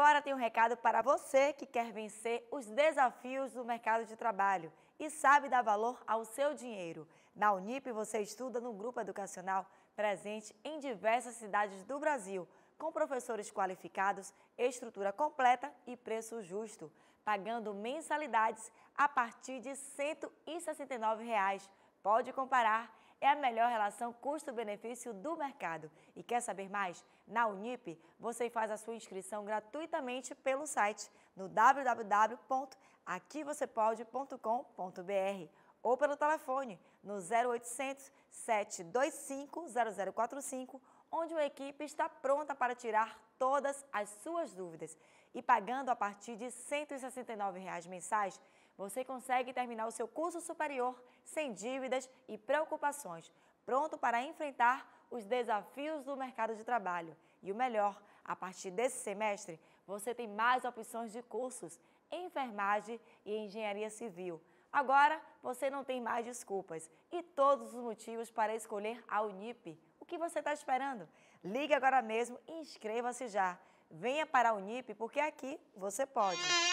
Agora tem um recado para você que quer vencer os desafios do mercado de trabalho e sabe dar valor ao seu dinheiro. Na Unip você estuda no grupo educacional presente em diversas cidades do Brasil, com professores qualificados, estrutura completa e preço justo, pagando mensalidades a partir de 169 reais. Pode comparar é a melhor relação custo-benefício do mercado. E quer saber mais? Na Unip, você faz a sua inscrição gratuitamente pelo site no www.aquivocepode.com.br ou pelo telefone no 0800 725 0045, onde uma equipe está pronta para tirar todas as suas dúvidas. E pagando a partir de 169 reais mensais, você consegue terminar o seu curso superior sem dívidas e preocupações, pronto para enfrentar os desafios do mercado de trabalho. E o melhor, a partir desse semestre, você tem mais opções de cursos em enfermagem e engenharia civil. Agora, você não tem mais desculpas e todos os motivos para escolher a Unip. O que você está esperando? Ligue agora mesmo e inscreva-se já. Venha para a Unip porque aqui você pode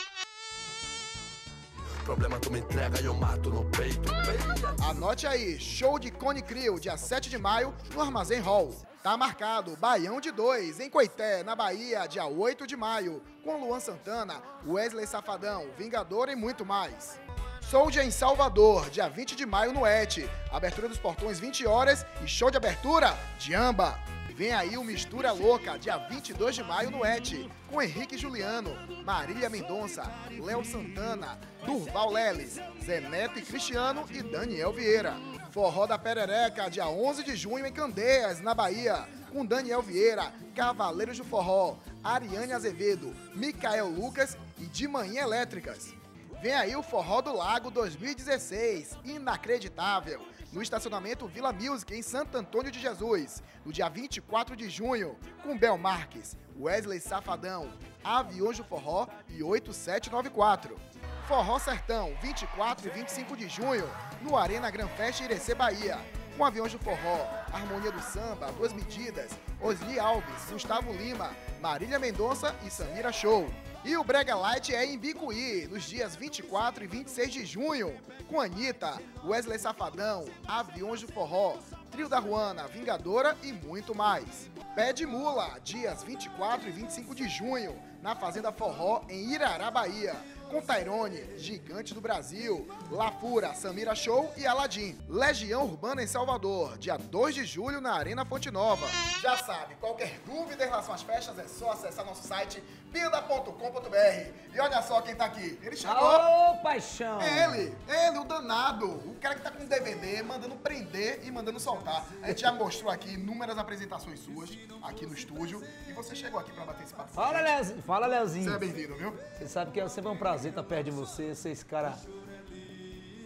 problema tu me entrega e eu mato no peito. Anote aí, show de Cone Crew, dia 7 de maio, no Armazém Hall. Tá marcado, Baião de 2, em Coité, na Bahia, dia 8 de maio, com Luan Santana, Wesley Safadão, Vingador e muito mais. Soldier em Salvador, dia 20 de maio no ET. Abertura dos portões 20 horas e show de abertura de Amba. Vem aí o Mistura Louca, dia 22 de maio no ET, com Henrique Juliano, Marília Mendonça, Léo Santana, Durval Leles, Zé Neto e Cristiano e Daniel Vieira. Forró da Perereca, dia 11 de junho em Candeias, na Bahia, com Daniel Vieira, Cavaleiros do Forró, Ariane Azevedo, Micael Lucas e De Manhã Elétricas. Vem aí o Forró do Lago 2016, inacreditável no estacionamento Vila Music, em Santo Antônio de Jesus, no dia 24 de junho, com Bel Marques, Wesley Safadão, Aviões do Forró e 8794. Forró Sertão, 24 e 25 de junho, no Arena Gran Fest Irecê, Bahia, com Aviões do Forró, Harmonia do Samba, Duas Medidas, Osli Alves, Gustavo Lima, Marília Mendonça e Samira Show. E o Brega Light é em Bicuí, nos dias 24 e 26 de junho, com Anitta, Wesley Safadão, Aviões do Forró, Trio da Ruana, Vingadora e muito mais. Pé de Mula, dias 24 e 25 de junho, na Fazenda Forró, em Irará, Bahia com Tairone, Gigante do Brasil, Lafura, Samira Show e Aladim. Legião Urbana em Salvador, dia 2 de julho na Arena Fonte Nova. Já sabe, qualquer dúvida em relação às festas é só acessar nosso site pilda.com.br. E olha só quem tá aqui. Ele chegou. Ô, paixão! Ele, ele, o danado. O cara que tá com DVD, mandando prender e mandando soltar. A gente já mostrou aqui inúmeras apresentações suas aqui no estúdio. E você chegou aqui pra bater esse papo. Fala, Leozinho. Fala, Leozinho. Você é bem-vindo, viu? Você sabe que é sempre um prazer estar perto de você, ser esse cara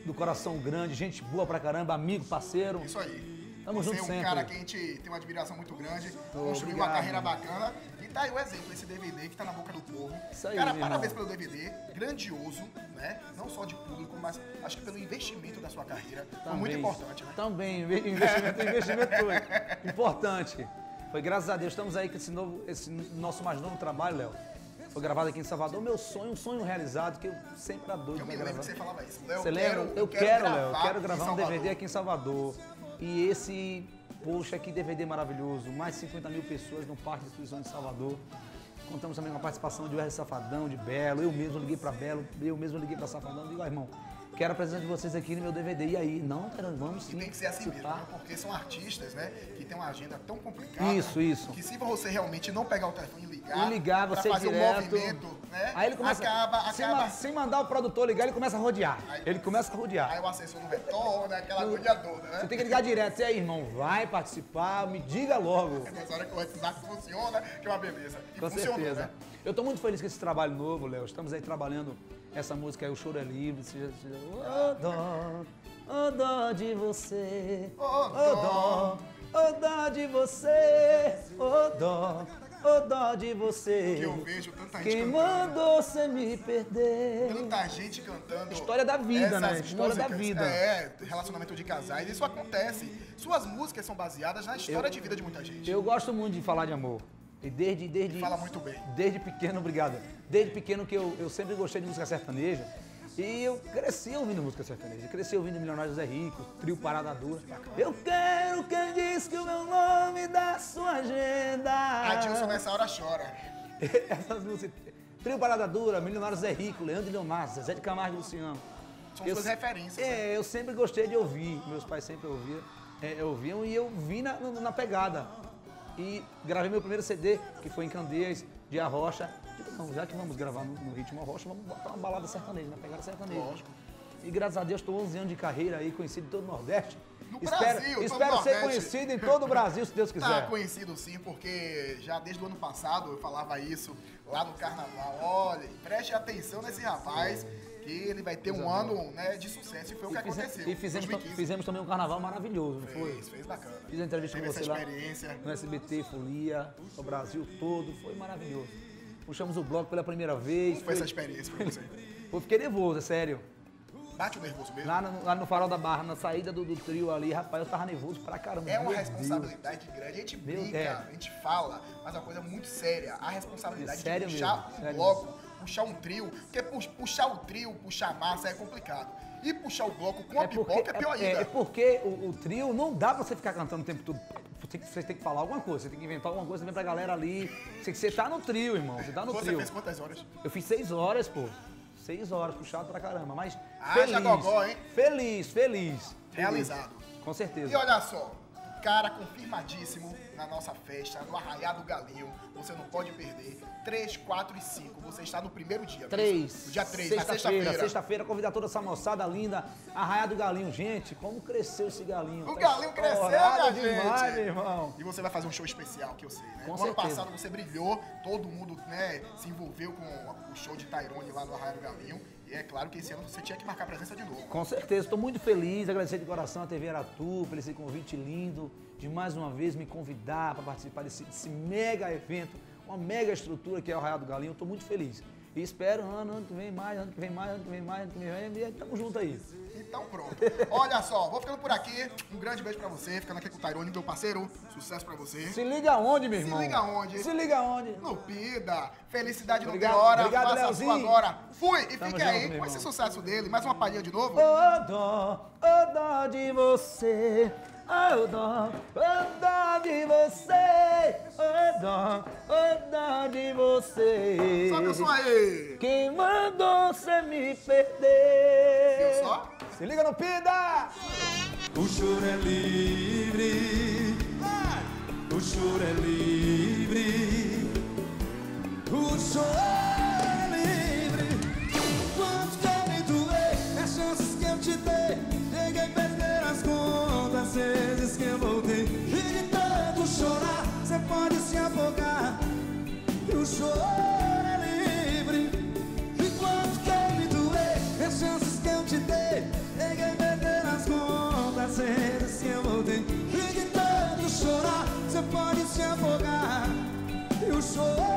do coração grande, gente boa pra caramba, amigo, parceiro. Isso aí. Tamo Você junto é um sempre. cara que a gente tem uma admiração muito grande, construiu uma carreira bacana. E tá aí o exemplo, esse DVD que tá na boca do povo. Isso aí, cara, parabéns irmão. pelo DVD, grandioso, né? Não só de público, mas acho que pelo investimento da sua carreira. Foi muito importante, né? Também, inve- investimento, investimento importante. Foi graças a Deus. Estamos aí com esse, novo, esse nosso mais novo trabalho, Léo. Foi gravado aqui em Salvador. Meu sonho, um sonho realizado, que eu sempre me pra lembro gravar. que você falava isso. Léo, Você lembra? eu quero, Léo. Eu quero gravar um DVD aqui em Salvador. E esse, poxa, que DVD maravilhoso. Mais de 50 mil pessoas no Parque de Exposição de Salvador. Contamos também com a participação de Wesley Safadão, de Belo. Eu mesmo liguei pra Belo, eu mesmo liguei pra Safadão. Digo, ó, irmão, quero a presença de vocês aqui no meu DVD. E aí? Não, cara, vamos sim. E tem que ser assim mesmo, né? porque são artistas, né, que tem uma agenda tão complicada. Isso, isso. Que se você realmente não pegar o telefone e ligar, E ligar, você fazer direto. um movimento, né, Aí ele começa. acaba, sem, acaba, ma- sem mandar o produtor ligar, ele começa a rodear. Aí- ele começa a rodear. aí o assessor não retorna, aquela toda, né? Você tem que ligar direto. E aí, irmão, vai participar, me diga logo. É nessa hora que o WhatsApp funciona, que é uma beleza. E Com funcionou, certeza. né? Eu tô muito feliz com esse trabalho novo, Léo. Estamos aí trabalhando essa música aí, O Choro é Livre. Você já, já... Ô dó, ô dó de você. Ô dó. ô dó de você. Ô dó, ô dó de Que você. eu vejo tanta gente Quem cantando. mandou você me perder? Tanta gente cantando. História da vida, né? História da vida. É, relacionamento de casais. Isso acontece. Suas músicas são baseadas na história de vida de muita gente. Eu gosto muito de falar de amor. E desde, desde. Fala muito bem. Desde pequeno, obrigado. Desde pequeno que eu, eu sempre gostei de música sertaneja. E eu cresci ouvindo música sertaneja. Cresci ouvindo Milionário Zé Rico, Trio Parada Dura. Eu quero quem diz que o meu nome da sua agenda. Adilson nessa hora chora. Essas músicas. Trio Parada Dura, Milionário Zé Rico, Leandro Leomar, Zé de Camargo e Luciano. São suas referências. É, né? eu sempre gostei de ouvir. Meus pais sempre ouviam, é, ouviam e eu vi na, na pegada. E gravei meu primeiro CD, que foi em Candeias, de Arrocha. Digo, não, já que vamos gravar no, no ritmo Arrocha, vamos botar uma balada sertaneja, na pegada sertaneja. Lógico. E graças a Deus estou 11 anos de carreira aí, conhecido em todo o Nordeste. No espero Brasil, espero ser Nordeste. conhecido em todo o Brasil, se Deus Tá quiser. conhecido sim, porque já desde o ano passado eu falava isso lá no carnaval. Olha, preste atenção nesse rapaz, que ele vai ter um ano né, de sucesso. E foi o que E, aconteceu. e fizemos, 2015. fizemos também um carnaval maravilhoso, não foi? Fez, fez bacana. Fiz a entrevista Teve com você lá experiência. no SBT, Folia, o Brasil todo, foi maravilhoso. Puxamos o bloco pela primeira vez. Como foi essa experiência pra você? Eu fiquei nervoso, é sério. Bate o nervoso mesmo? Lá no, lá no Farol da Barra, na saída do, do trio ali, rapaz, eu tava nervoso pra caramba. É uma responsabilidade grande. A gente Meu brinca, Deus. a gente fala, mas é uma coisa muito séria. A responsabilidade Sério de puxar mesmo, um sério bloco, puxar um trio, porque pu- puxar o trio, puxar a massa é complicado. E puxar o bloco com a pipoca é pior é, ainda. é porque o, o trio não dá pra você ficar cantando o tempo todo. Você tem, que- você tem que falar alguma coisa, você tem que inventar alguma coisa também pra galera ali. Você, você tá no trio, irmão, você tá no Você trio. fez quantas horas? Eu fiz seis horas, pô. Seis horas, puxado pra caramba. Mas Haja feliz. gogó, hein? Feliz, feliz. Realizado. Com certeza. E olha só, cara confirmadíssimo na nossa festa, no Arraiá do Galinho. Você não pode perder. 3, 4 e 5. Você está no primeiro dia. Três. No dia 3, na Sexta-feira. sexta-feira. Sexta-feira, convidar toda essa moçada linda. Arraia do Galinho. Gente, como cresceu esse galinho. O Tá galinho cresceu, minha demais, gente. meu irmão. E você vai fazer um show especial, que eu sei, né? Com no ano passado você brilhou, todo mundo né, se envolveu com o show de Tyrone lá no Arraia do Galinho. E é claro que esse ano você tinha que marcar presença de novo. Com certeza, estou muito feliz, agradecer de coração a TV Aratu por esse convite lindo, de mais uma vez me convidar para participar desse, desse mega evento, uma mega estrutura que é o Arraial do Galinho. Estou muito feliz. E espero ano, ano que vem mais, ano que vem mais, ano que vem mais, ano que vem mais, e tamo junto aí. Então pronto. Olha só, vou ficando por aqui. Um grande beijo pra você, ficando aqui com o Tyrone, meu parceiro. Sucesso pra você. Se liga onde, meu Se irmão? liga onde? Se liga onde? No Pida. Felicidade não Obrigado, tem hora. obrigado, faça a sua Leozinho. agora. Fui e Tamo fique junto, aí com irmão. esse sucesso dele. Mais uma palhinha de novo. Ô dó, ô dó de você, ô dó, ô dó de você, ô dó, ô dó de você. Sobe o som aí. Quem mandou você me perder? Viu só? Se liga no Pida! O choro é livre, o choro é livre, o choro é choro é livre. E quanto querem doer, as chances que eu te dei, a perder as contas, as vezes que eu voltei. E de tanto chorar, você pode se afogar, e o choro